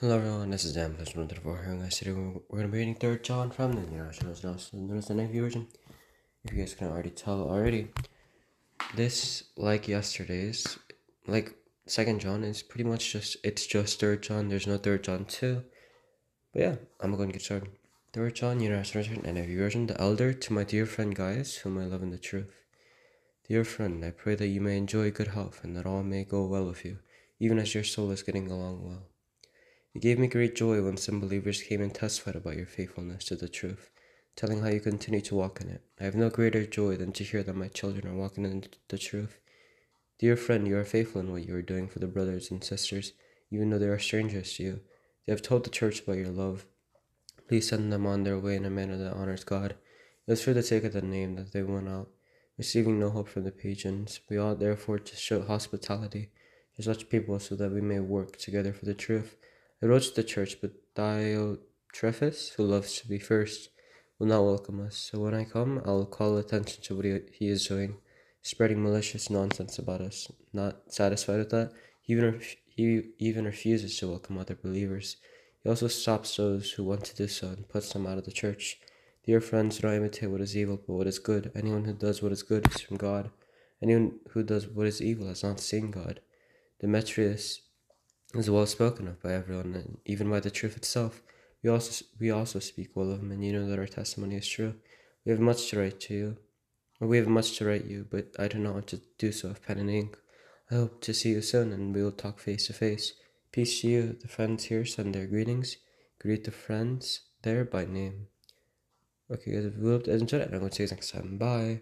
Hello everyone, this is Danplayz one thirty four here and guys today we're, we're gonna be reading third John from the International Notice the Navy version. If you guys can already tell already. This like yesterday's like second John is pretty much just it's just third John, there's no third John two. But yeah, I'm going to get started. Third John, International Version, NIV version, the elder to my dear friend Gaius, whom I love in the truth. Dear friend, I pray that you may enjoy good health and that all may go well with you, even as your soul is getting along well. It gave me great joy when some believers came and testified about your faithfulness to the truth, telling how you continue to walk in it. I have no greater joy than to hear that my children are walking in the truth. Dear friend, you are faithful in what you are doing for the brothers and sisters, even though they are strangers to you. They have told the church about your love. Please send them on their way in a manner that honors God. It is for the sake of the name that they went out, receiving no hope from the pagans. We ought therefore to show hospitality to such people so that we may work together for the truth. I wrote to the church, but Diotrephes, who loves to be first, will not welcome us. So when I come, I'll call attention to what he, he is doing, spreading malicious nonsense about us. Not satisfied with that, he even, he even refuses to welcome other believers. He also stops those who want to do so and puts them out of the church. Dear friends, do not imitate what is evil, but what is good. Anyone who does what is good is from God. Anyone who does what is evil has not seen God. Demetrius is well spoken of by everyone, and even by the truth itself. We also we also speak well of him, and you know that our testimony is true. We have much to write to you, or we have much to write you, but I do not want to do so with pen and ink. I hope to see you soon, and we will talk face to face. Peace to you. The friends here send their greetings. Greet the friends there by name. Okay, guys, if you loved, enjoyed it, I'm going to see you next time. Bye.